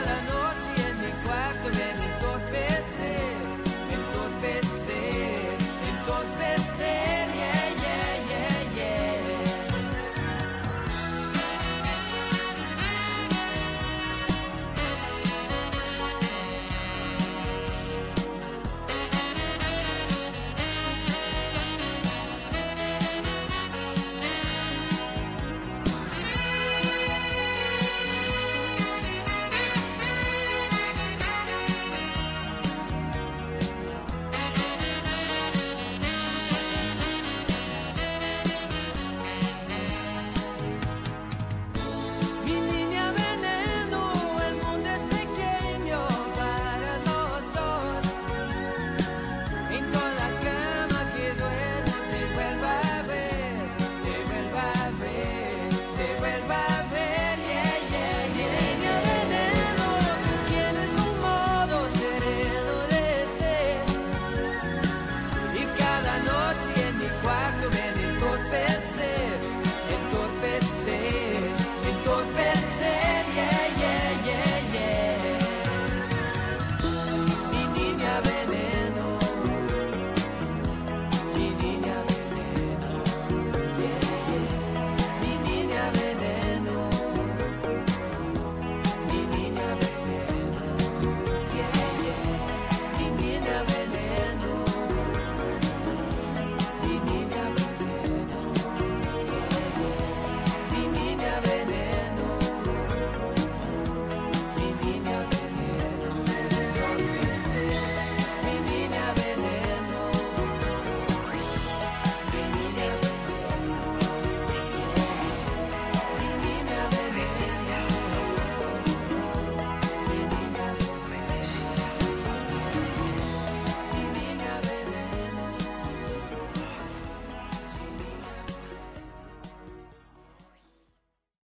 la noche.